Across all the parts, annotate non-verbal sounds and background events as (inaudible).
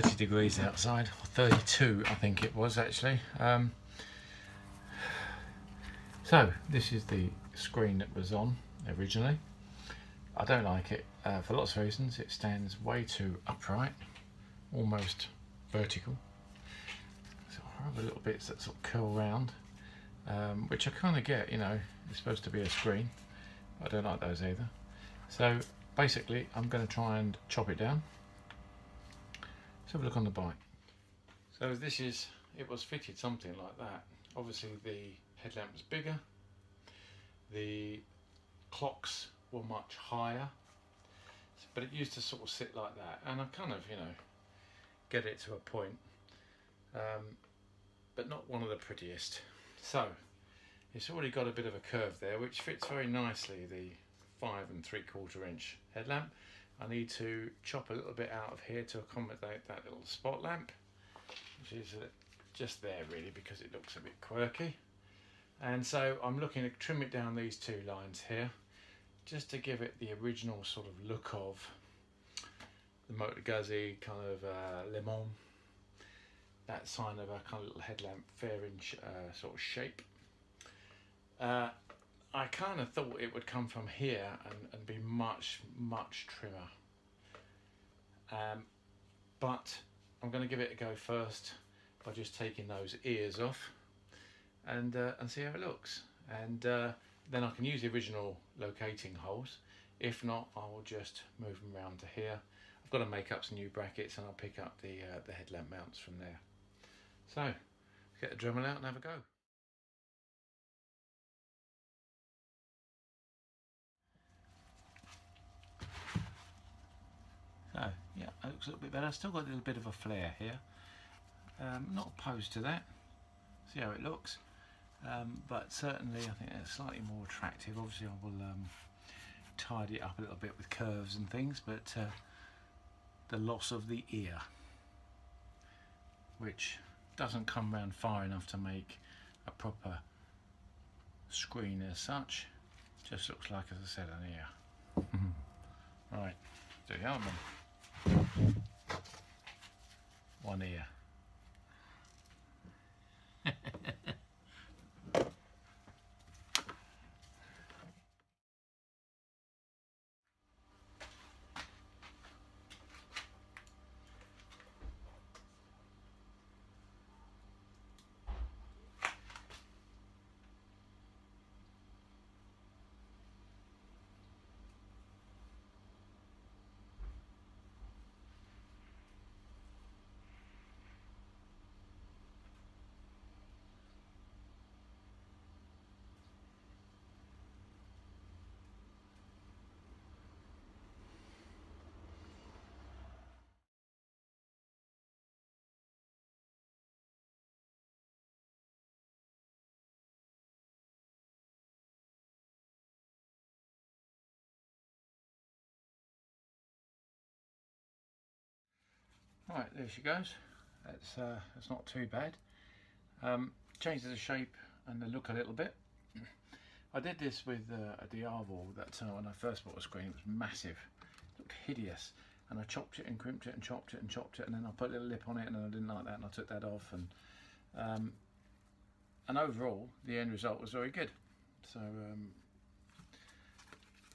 30 degrees outside, 32 I think it was actually. Um, so this is the screen that was on originally. I don't like it uh, for lots of reasons. It stands way too upright, almost vertical. So I have a little bits that sort of curl round, um, which I kind of get, you know, it's supposed to be a screen. I don't like those either. So basically I'm going to try and chop it down. Let's have a look on the bike. So this is, it was fitted something like that. Obviously the headlamp was bigger, the clocks were much higher, but it used to sort of sit like that. And I kind of, you know, get it to a point, um, but not one of the prettiest. So it's already got a bit of a curve there, which fits very nicely the five and three quarter inch headlamp. I need to chop a little bit out of here to accommodate that little spot lamp, which is uh, just there really because it looks a bit quirky. And so I'm looking to trim it down these two lines here, just to give it the original sort of look of the Moto Guzzi kind of uh, that sign of a kind of little headlamp fairing uh, sort of shape. Uh, I kind of thought it would come from here and, and be much, much trimmer. Um, but I'm going to give it a go first by just taking those ears off and, uh, and see how it looks. And uh, then I can use the original locating holes. If not, I will just move them around to here. I've got to make up some new brackets and I'll pick up the, uh, the headlamp mounts from there. So, get the Dremel out and have a go. So yeah, it looks a little bit better. I still got a little bit of a flare here. Um, not opposed to that. See how it looks. Um, but certainly I think it's slightly more attractive. Obviously I will um, tidy it up a little bit with curves and things, but uh, the loss of the ear, which doesn't come round far enough to make a proper screen as such, just looks like, as I said, an ear. right, do the other one. One ear. Right, there she goes. That's uh, that's not too bad. Um, changes the shape and the look a little bit. I did this with uh, a D'Arvor that uh, when I first bought a screen. It was massive, it looked hideous, and I chopped it and crimped it and chopped it and chopped it, and then I put a little lip on it, and I didn't like that, and I took that off, and um, and overall the end result was very good. So um,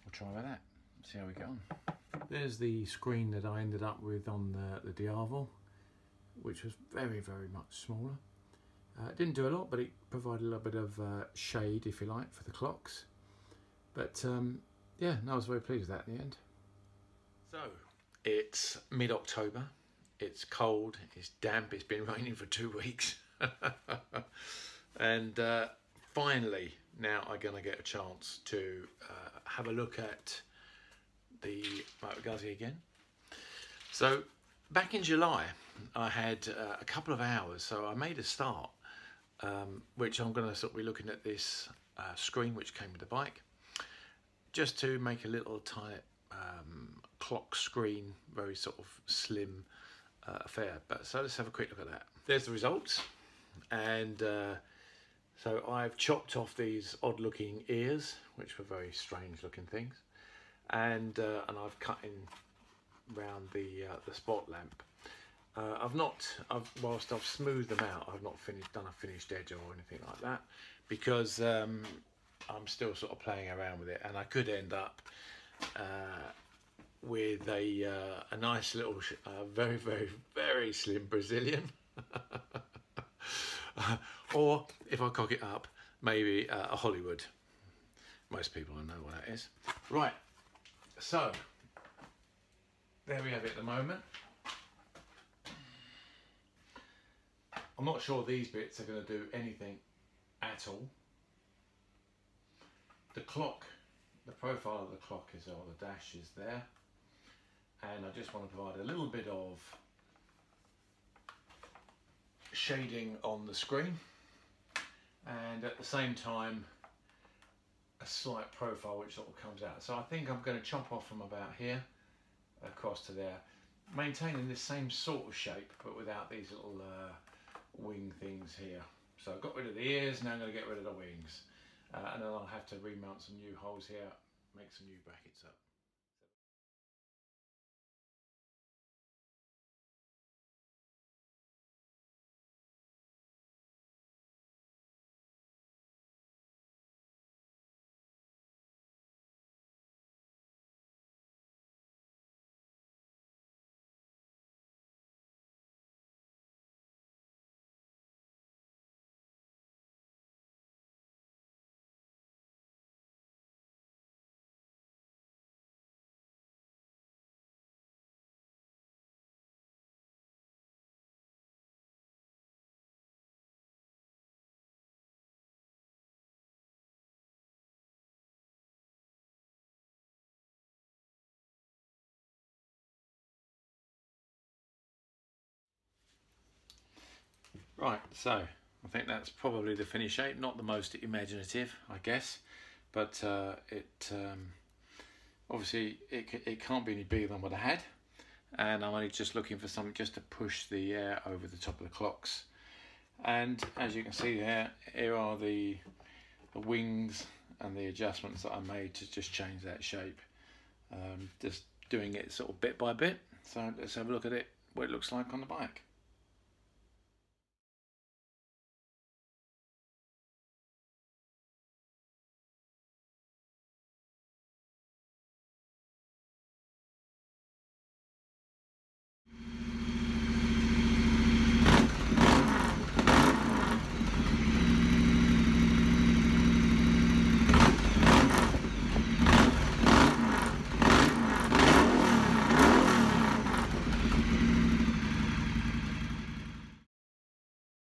we'll try with that. See how we get on. There's the screen that I ended up with on the, the D'Arvor, which was very, very much smaller. Uh, it didn't do a lot, but it provided a little bit of uh, shade, if you like, for the clocks. But um, yeah, no, I was very pleased with that in the end. So, it's mid-October. It's cold, it's damp, it's been (laughs) raining for two weeks. (laughs) and uh, finally, now I'm going to get a chance to uh, have a look at the Guzzi again. So back in July, I had uh, a couple of hours, so I made a start, um, which I'm going to sort of be looking at this uh, screen which came with the bike, just to make a little tight um, clock screen, very sort of slim uh, affair. But so let's have a quick look at that. There's the results, and uh, so I've chopped off these odd looking ears, which were very strange looking things and uh, and I've cut in round the uh, the spot lamp Uh, I've not, I've, whilst I've smoothed them out, I've not finished done a finished edge or anything like that because um, I'm still sort of playing around with it, and I could end up uh, with a uh, a nice little, very very very slim Brazilian, (laughs) or if I cock it up, maybe uh, a Hollywood. Most people know what that is. Right, so there we have it at the moment. I'm not sure these bits are going to do anything at all. The clock, the profile of the clock is, or the dash is there. And I just want to provide a little bit of shading on the screen. And at the same time, a slight profile which sort of comes out. So I think I'm going to chop off from about here across to there, maintaining this same sort of shape, but without these little uh, wing things here. So I've got rid of the ears, now I'm going to get rid of the wings. Uh, and then I'll have to remount some new holes here, make some new brackets up. Right, so I think that's probably the finished shape. Not the most imaginative, I guess, but uh, it um, obviously it, it can't be any bigger than what I had. And I'm only just looking for something just to push the air over the top of the clocks. And as you can see here, here are the, the wings and the adjustments that I made to just change that shape. Um, just doing it sort of bit by bit. So let's have a look at it, what it looks like on the bike.